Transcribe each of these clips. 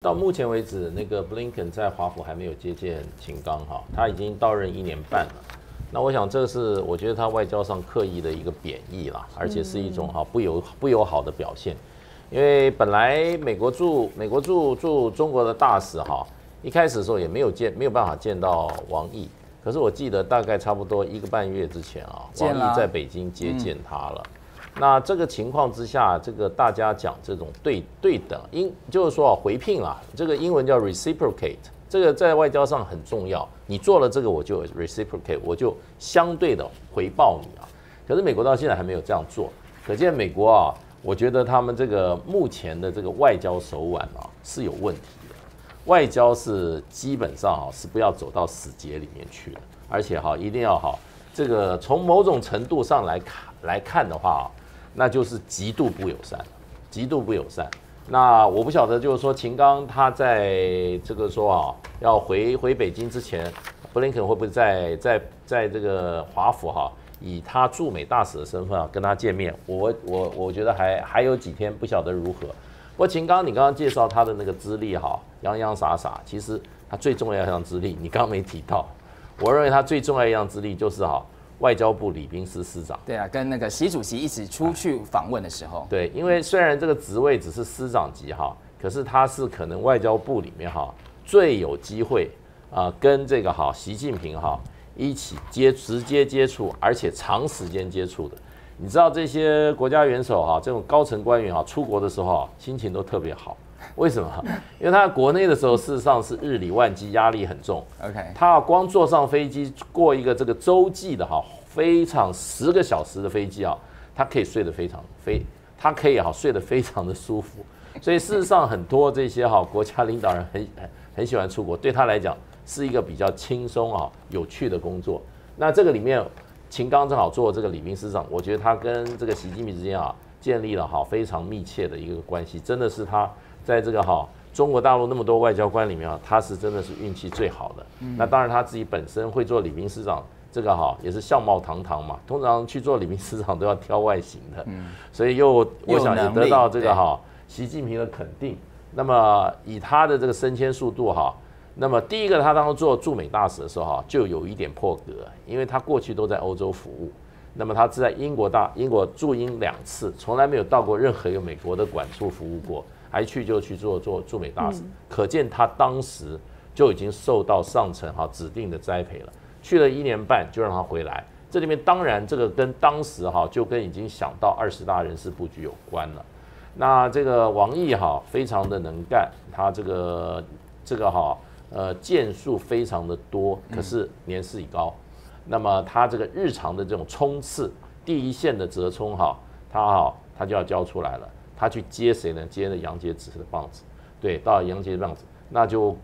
到目前为止，那个 Blinken 在华府还没有接见秦刚哈，他已经到任一年半了。那我想这是我觉得他外交上刻意的一个贬义啦，而且是一种哈不友不友好的表现。因为本来美国驻美国驻驻中国的大使哈，一开始的时候也没有见没有办法见到王毅，可是我记得大概差不多一个半月之前啊，王毅在北京接见他了。那这个情况之下，这个大家讲这种对对等，英就是说回聘啊，这个英文叫 reciprocate，这个在外交上很重要。你做了这个，我就 reciprocate，我就相对的回报你啊。可是美国到现在还没有这样做，可见美国啊，我觉得他们这个目前的这个外交手腕啊是有问题的。外交是基本上啊是不要走到死结里面去的，而且哈一定要哈，这个从某种程度上来看来看的话啊。那就是极度不友善，极度不友善。那我不晓得，就是说秦刚他在这个说啊，要回回北京之前，布林肯会不会在在在这个华府哈，以他驻美大使的身份啊跟他见面？我我我觉得还还有几天，不晓得如何。不过秦刚，你刚刚介绍他的那个资历哈，洋洋洒洒，其实他最重要一项资历你刚刚没提到。我认为他最重要一样资历就是哈。外交部礼宾司司长，对啊，跟那个习主席一起出去访问的时候，对，因为虽然这个职位只是司长级哈，可是他是可能外交部里面哈最有机会啊跟这个哈习近平哈一起接直接接触，而且长时间接触的。你知道这些国家元首哈这种高层官员哈出国的时候心情都特别好，为什么？因为他在国内的时候事实上是日理万机，压力很重。OK，他光坐上飞机过一个这个洲际的哈。非常十个小时的飞机啊，他可以睡得非常非，他可以哈睡得非常的舒服。所以事实上，很多这些哈国家领导人很很很喜欢出国，对他来讲是一个比较轻松啊有趣的工作。那这个里面，秦刚正好做这个礼宾司长，我觉得他跟这个习近平之间啊建立了哈非常密切的一个关系，真的是他在这个哈中国大陆那么多外交官里面啊，他是真的是运气最好的。那当然他自己本身会做李明市长。这个哈也是相貌堂堂嘛，通常去做李明市长都要挑外形的，所以又我想也得到这个哈习近平的肯定。那么以他的这个升迁速度哈，那么第一个他当时做驻美大使的时候哈，就有一点破格，因为他过去都在欧洲服务，那么他是在英国大英国驻英两次，从来没有到过任何一个美国的管处服务过，还去就去做做驻美大使，可见他当时就已经受到上层哈指定的栽培了。去了一年半就让他回来，这里面当然这个跟当时哈就跟已经想到二十大人事布局有关了。那这个王毅哈非常的能干，他这个这个哈呃建树非常的多，可是年事已高。那么他这个日常的这种冲刺，第一线的折冲哈，他哈他就要交出来了。他去接谁呢？接了杨洁篪的棒子，对，到杨洁的棒子，那就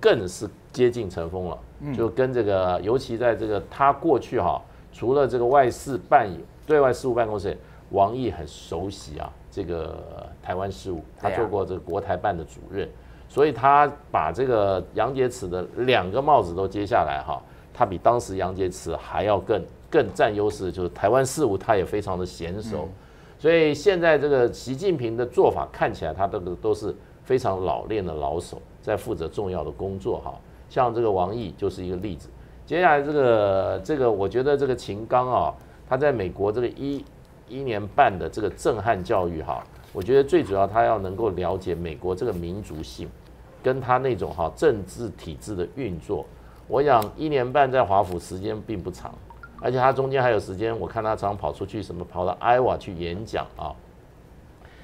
更是接近成风了。就跟这个，尤其在这个他过去哈，除了这个外事办对外事务办公室，王毅很熟悉啊，这个台湾事务，他做过这个国台办的主任，所以他把这个杨洁篪的两个帽子都接下来哈，他比当时杨洁篪还要更更占优势，就是台湾事务他也非常的娴熟，所以现在这个习近平的做法看起来，他这个都是非常老练的老手在负责重要的工作哈。像这个王毅就是一个例子。接下来这个这个，我觉得这个秦刚啊，他在美国这个一一年半的这个震撼教育哈，我觉得最主要他要能够了解美国这个民族性，跟他那种哈政治体制的运作。我想一年半在华府时间并不长，而且他中间还有时间，我看他常跑出去什么跑到艾瓦去演讲啊。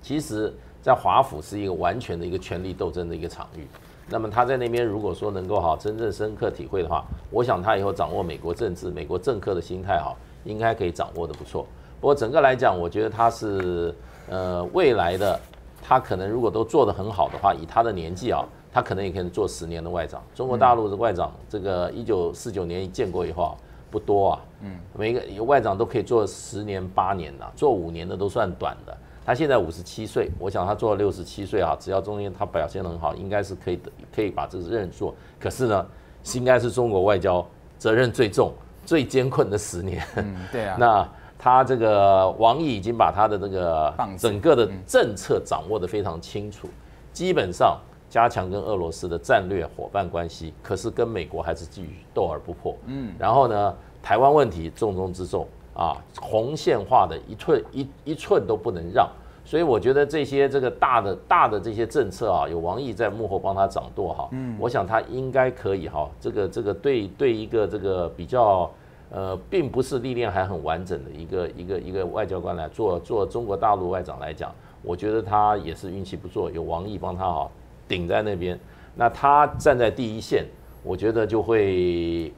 其实，在华府是一个完全的一个权力斗争的一个场域。那么他在那边如果说能够哈真正深刻体会的话，我想他以后掌握美国政治、美国政客的心态哈，应该可以掌握的不错。不过整个来讲，我觉得他是呃未来的，他可能如果都做得很好的话，以他的年纪啊，他可能也可以做十年的外长。中国大陆的外长，这个一九四九年建国以后啊，不多啊，嗯，每个外长都可以做十年八年的，做五年的都算短的。他现在五十七岁，我想他做到六十七岁啊，只要中间他表现很好，应该是可以的，可以把这个任做。可是呢，应该是中国外交责任最重、最艰困的十年。嗯，对啊。那他这个王毅已经把他的这个整个的政策掌握的非常清楚，基本上加强跟俄罗斯的战略伙伴关系，可是跟美国还是继续斗而不破。嗯，然后呢，台湾问题重中之重啊，红线化的一寸一一寸都不能让。所以我觉得这些这个大的大的这些政策啊，有王毅在幕后帮他掌舵哈。嗯，我想他应该可以哈。这个这个对对一个这个比较呃，并不是历练还很完整的一个一个一个外交官来做做中国大陆外长来讲，我觉得他也是运气不错，有王毅帮他哈顶在那边。那他站在第一线，我觉得就会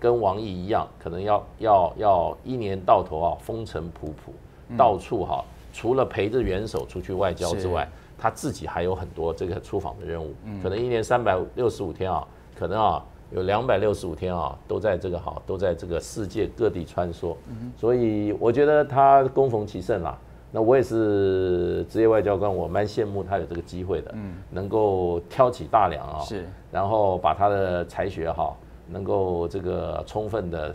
跟王毅一样，可能要要要一年到头啊，风尘仆仆，到处哈。除了陪着元首出去外交之外，他自己还有很多这个出访的任务，可能一年三百六十五天啊，可能啊有两百六十五天啊都在这个好都在这个世界各地穿梭，所以我觉得他攻逢其胜啦。那我也是职业外交官，我蛮羡慕他有这个机会的，嗯能够挑起大梁啊，是，然后把他的才学哈能够这个充分的。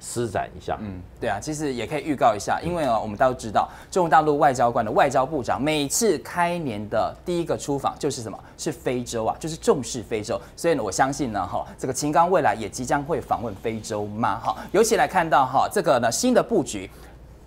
施展一下，嗯，对啊，其实也可以预告一下，因为呢，我们都知道，中国大陆外交官的外交部长每次开年的第一个出访就是什么？是非洲啊，就是重视非洲。所以呢，我相信呢，哈，这个秦刚未来也即将会访问非洲嘛，哈。尤其来看到哈，这个呢新的布局。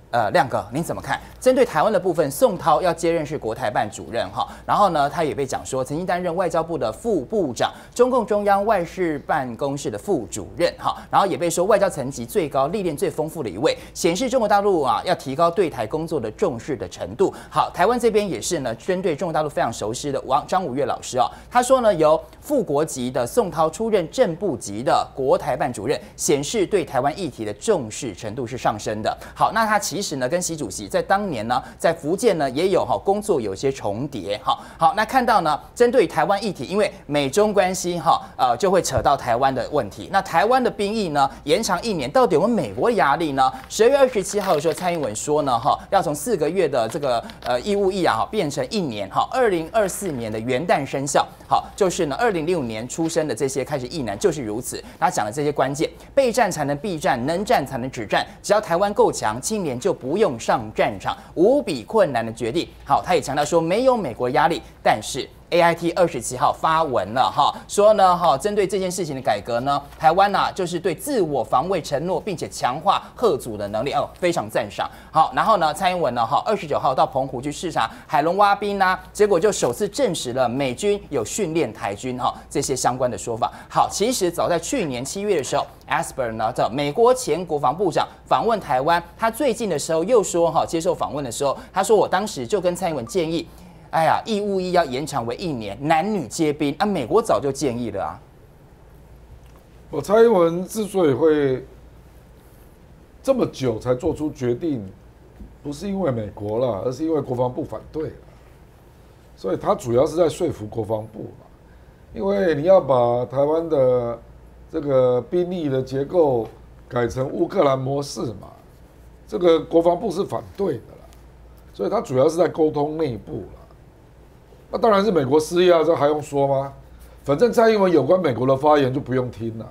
呃，亮哥，您怎么看？针对台湾的部分，宋涛要接任是国台办主任哈，然后呢，他也被讲说曾经担任外交部的副部长，中共中央外事办公室的副主任哈，然后也被说外交层级最高、历练最丰富的一位，显示中国大陆啊要提高对台工作的重视的程度。好，台湾这边也是呢，针对中国大陆非常熟悉的王张五岳老师哦，他说呢，由副国级的宋涛出任正部级的国台办主任，显示对台湾议题的重视程度是上升的。好，那他其。其实呢，跟习主席在当年呢，在福建呢也有哈工作有些重叠哈。好，那看到呢，针对台湾议题，因为美中关系哈，呃，就会扯到台湾的问题。那台湾的兵役呢延长一年，到底我们美国压力呢？十二月二十七号的时候，蔡英文说呢，哈，要从四个月的这个呃义务役啊，哈，变成一年哈，二零二四年的元旦生效。好，就是呢，二零零五年出生的这些开始役男就是如此。他讲的这些关键，备战才能避战，能战才能止战。只要台湾够强，青年就。就不用上战场，无比困难的决定。好，他也强调说没有美国压力，但是。A I T 二十七号发文了哈，说呢哈，针对这件事情的改革呢，台湾呢就是对自我防卫承诺，并且强化贺组的能力哦，非常赞赏。好，然后呢，蔡英文呢哈，二十九号到澎湖去视察海龙挖兵呢，结果就首次证实了美军有训练台军哈这些相关的说法。好，其实早在去年七月的时候，Asper 呢的美国前国防部长访问台湾，他最近的时候又说哈，接受访问的时候，他说我当时就跟蔡英文建议。哎呀，义务役要延长为一年，男女皆兵啊！美国早就建议了啊。我蔡英文之所以会这么久才做出决定，不是因为美国了，而是因为国防部反对了。所以他主要是在说服国防部嘛，因为你要把台湾的这个兵力的结构改成乌克兰模式嘛，这个国防部是反对的啦，所以他主要是在沟通内部了。那当然是美国施压，这还用说吗？反正蔡英文有关美国的发言就不用听了，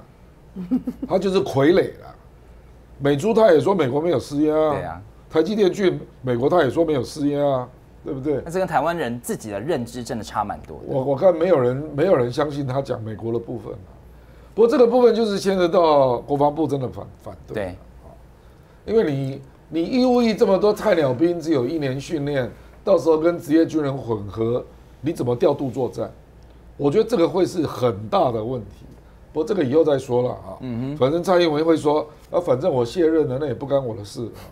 他就是傀儡了。美珠他也说美国没有施压，对啊。台积电去美国他也说没有施压，对不对？那这跟台湾人自己的认知真的差蛮多。我我看没有人没有人相信他讲美国的部分不过这个部分就是牵涉到国防部真的反反对。对。因为你你义务役这么多菜鸟兵，只有一年训练，到时候跟职业军人混合。你怎么调度作战？我觉得这个会是很大的问题。不过这个以后再说了啊。嗯哼。反正蔡英文会说啊，反正我卸任了，那也不干我的事啊。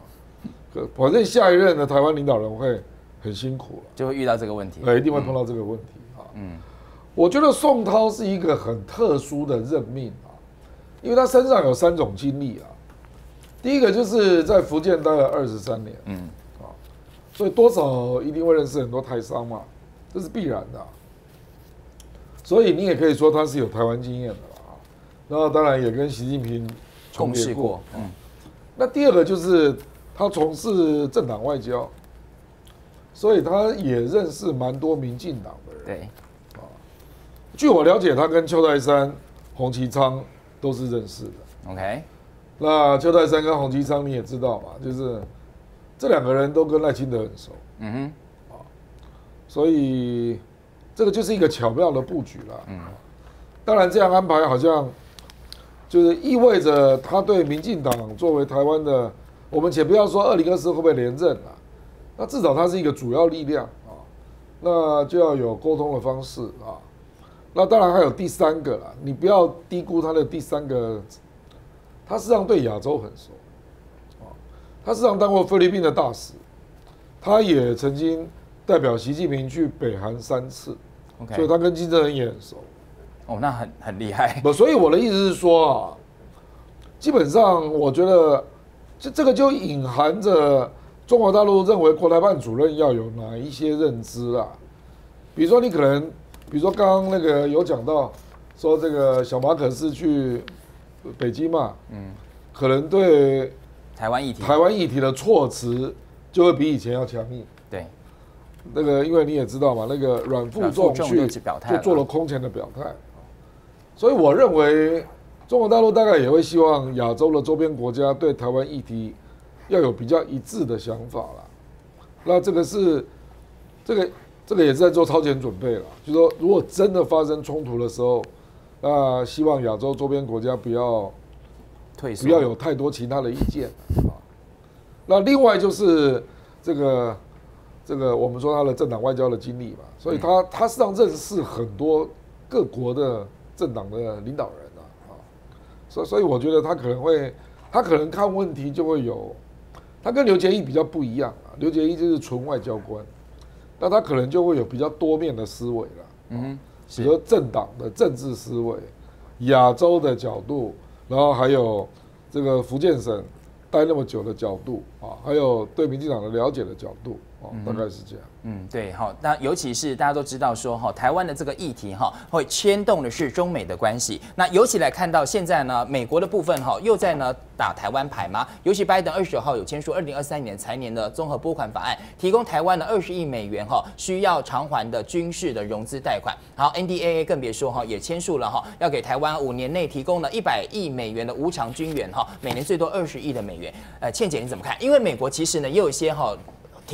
可反正下一任的台湾领导人会很辛苦了，就会遇到这个问题。对，一定会碰到这个问题啊。嗯。我觉得宋涛是一个很特殊的任命啊，因为他身上有三种经历啊。第一个就是在福建待了二十三年，嗯，啊，所以多少一定会认识很多台商嘛。这是必然的，所以你也可以说他是有台湾经验的啊。那当然也跟习近平共事过。嗯。那第二个就是他从事政党外交，所以他也认识蛮多民进党的人。对。啊，据我了解，他跟邱泰山、洪其昌都是认识的。OK。那邱泰山跟洪其昌你也知道嘛，就是这两个人都跟赖清德很熟。嗯哼。所以，这个就是一个巧妙的布局了。嗯，当然这样安排好像就是意味着他对民进党作为台湾的，我们且不要说二零二四会不会连任啊，那至少他是一个主要力量啊，那就要有沟通的方式啊。那当然还有第三个啦，你不要低估他的第三个，他实际上对亚洲很熟啊，他实际上当过菲律宾的大使，他也曾经。代表习近平去北韩三次，OK，所以他跟金正恩也很熟。哦，那很很厉害。不，所以我的意思是说啊，基本上我觉得，这这个就隐含着中国大陆认为国台办主任要有哪一些认知啊？比如说你可能，比如说刚刚那个有讲到说这个小马可是去北京嘛，嗯，可能对台湾议题台湾议题的措辞就会比以前要强硬。对。那个，因为你也知道嘛，那个阮富仲去就做了空前的表态，所以我认为中国大陆大概也会希望亚洲的周边国家对台湾议题要有比较一致的想法了。那这个是这个这个也是在做超前准备了，就说如果真的发生冲突的时候，那希望亚洲周边国家不要退不要有太多其他的意见啊。那另外就是这个。这个我们说他的政党外交的经历嘛，所以他他实际上认识很多各国的政党的领导人啊，啊，所以所以我觉得他可能会，他可能看问题就会有，他跟刘杰义比较不一样啊，刘杰义就是纯外交官，那他可能就会有比较多面的思维了，嗯，比如政党的政治思维，亚洲的角度，然后还有这个福建省待那么久的角度啊，还有对民进党的了解的角度。大概是这样。嗯，对，好，那尤其是大家都知道说哈，台湾的这个议题哈，会牵动的是中美的关系。那尤其来看到现在呢，美国的部分哈，又在呢打台湾牌吗？尤其拜登二十九号有签署二零二三年财年的综合拨款法案，提供台湾的二十亿美元哈，需要偿还的军事的融资贷款。好，NDAA 更别说哈，也签署了哈，要给台湾五年内提供了一百亿美元的无偿军援哈，每年最多二十亿的美元。呃，倩姐你怎么看？因为美国其实呢，也有一些哈。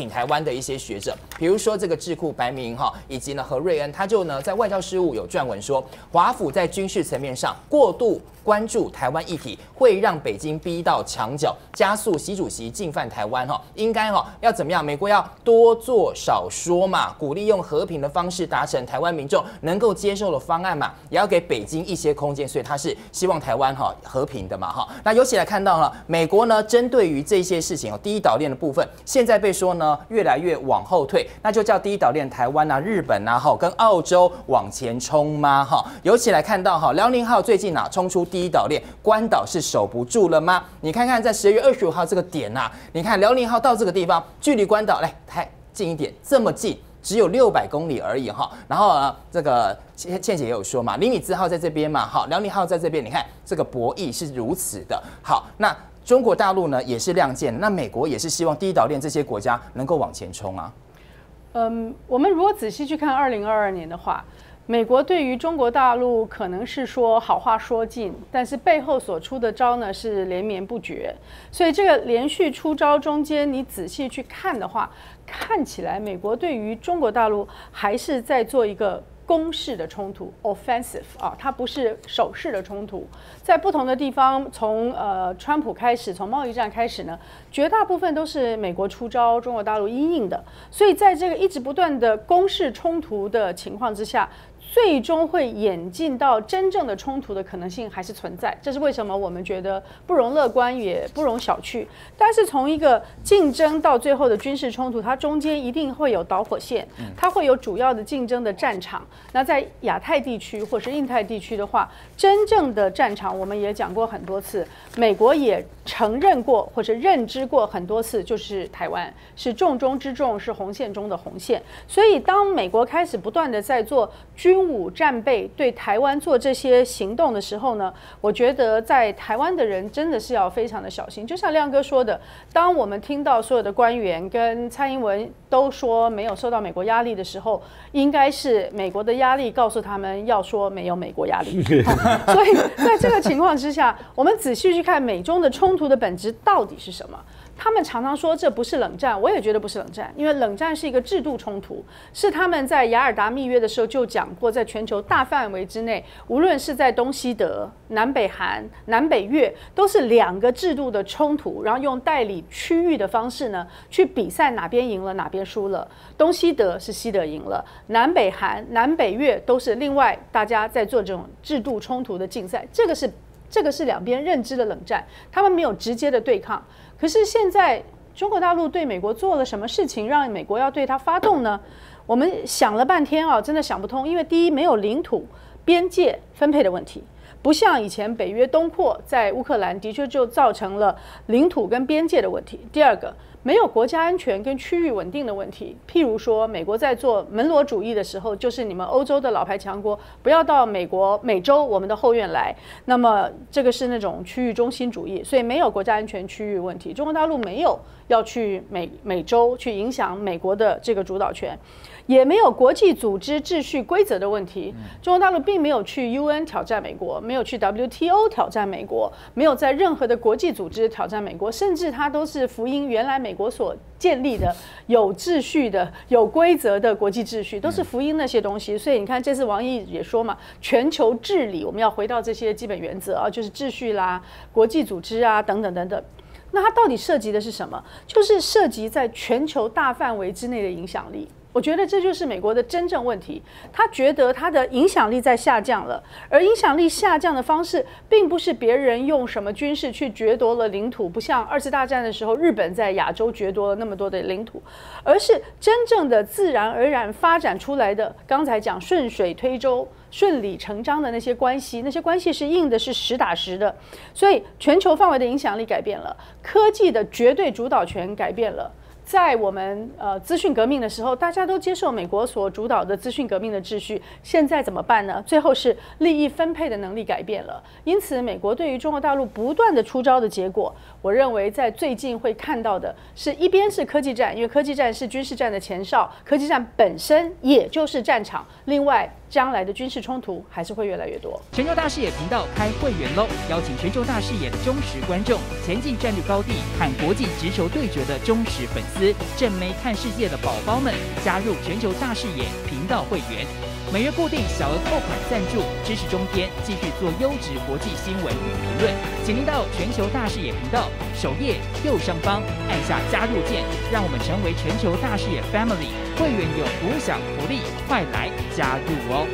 挺台湾的一些学者，比如说这个智库白明哈，以及呢何瑞恩，他就呢在外交事务有撰文说，华府在军事层面上过度。关注台湾议题会让北京逼到墙角，加速习主席进犯台湾哈，应该哈要怎么样？美国要多做少说嘛，鼓励用和平的方式达成台湾民众能够接受的方案嘛，也要给北京一些空间，所以他是希望台湾哈和平的嘛哈。那尤其来看到了美国呢，针对于这些事情哦，第一岛链的部分，现在被说呢越来越往后退，那就叫第一岛链台湾啊、日本啊哈跟澳洲往前冲吗哈？尤其来看到哈辽宁号最近啊冲出。第一岛链，关岛是守不住了吗？你看看在十月二十五号这个点呐，你看辽宁号到这个地方，距离关岛来太近一点，这么近，只有六百公里而已哈。然后呢，这个倩倩姐也有说嘛，李米兹号在这边嘛，好，辽宁号在这边，你看这个博弈是如此的好。那中国大陆呢也是亮剑，那美国也是希望第一岛链这些国家能够往前冲啊。嗯，我们如果仔细去看二零二二年的话。美国对于中国大陆可能是说好话说尽，但是背后所出的招呢是连绵不绝。所以这个连续出招中间，你仔细去看的话，看起来美国对于中国大陆还是在做一个。攻势的冲突，offensive 啊，它不是守势的冲突。在不同的地方，从呃川普开始，从贸易战开始呢，绝大部分都是美国出招，中国大陆应应的。所以在这个一直不断的攻势冲突的情况之下。最终会演进到真正的冲突的可能性还是存在，这是为什么我们觉得不容乐观，也不容小觑。但是从一个竞争到最后的军事冲突，它中间一定会有导火线，它会有主要的竞争的战场。那在亚太地区或是印太地区的话，真正的战场我们也讲过很多次，美国也承认过或者认知过很多次，就是台湾是重中之重，是红线中的红线。所以当美国开始不断的在做军军武战备对台湾做这些行动的时候呢，我觉得在台湾的人真的是要非常的小心。就像亮哥说的，当我们听到所有的官员跟蔡英文都说没有受到美国压力的时候，应该是美国的压力告诉他们要说没有美国压力。所以在这个情况之下，我们仔细去看美中的冲突。突的本质到底是什么？他们常常说这不是冷战，我也觉得不是冷战，因为冷战是一个制度冲突，是他们在雅尔达密约的时候就讲过，在全球大范围之内，无论是在东西德、南北韩、南北越，都是两个制度的冲突，然后用代理区域的方式呢，去比赛哪边赢了，哪边输了。东西德是西德赢了，南北韩、南北越都是另外大家在做这种制度冲突的竞赛，这个是这个是两边认知的冷战，他们没有直接的对抗。可是现在中国大陆对美国做了什么事情，让美国要对他发动呢？我们想了半天啊，真的想不通。因为第一，没有领土边界分配的问题，不像以前北约东扩在乌克兰的确就造成了领土跟边界的问题。第二个。没有国家安全跟区域稳定的问题，譬如说，美国在做门罗主义的时候，就是你们欧洲的老牌强国不要到美国、美洲我们的后院来，那么这个是那种区域中心主义，所以没有国家安全区域问题。中国大陆没有要去美美洲去影响美国的这个主导权。也没有国际组织秩序规则的问题。中国大陆并没有去 UN 挑战美国，没有去 WTO 挑战美国，没有在任何的国际组织挑战美国，甚至它都是福音原来美国所建立的有秩序的、有规则的国际秩序，都是福音那些东西。所以你看，这次王毅也说嘛，全球治理我们要回到这些基本原则啊，就是秩序啦、国际组织啊等等等等。那它到底涉及的是什么？就是涉及在全球大范围之内的影响力。我觉得这就是美国的真正问题，他觉得他的影响力在下降了，而影响力下降的方式，并不是别人用什么军事去掠夺了领土，不像二次大战的时候日本在亚洲掠夺了那么多的领土，而是真正的自然而然发展出来的。刚才讲顺水推舟、顺理成章的那些关系，那些关系是硬的，是实打实的，所以全球范围的影响力改变了，科技的绝对主导权改变了。在我们呃资讯革命的时候，大家都接受美国所主导的资讯革命的秩序。现在怎么办呢？最后是利益分配的能力改变了。因此，美国对于中国大陆不断的出招的结果，我认为在最近会看到的是一边是科技战，因为科技战是军事战的前哨，科技战本身也就是战场。另外，将来的军事冲突还是会越来越多。全球大视野频道开会员喽！邀请全球大视野的忠实观众，前进战略高地看国际直球对决的忠实粉丝，正妹看世界的宝宝们，加入全球大视野到会员，每月固定小额扣款赞助，支持中天继续做优质国际新闻与评论。请您到全球大视野频道首页右上方按下加入键，让我们成为全球大视野 Family。会员有独享福利，快来加入哦！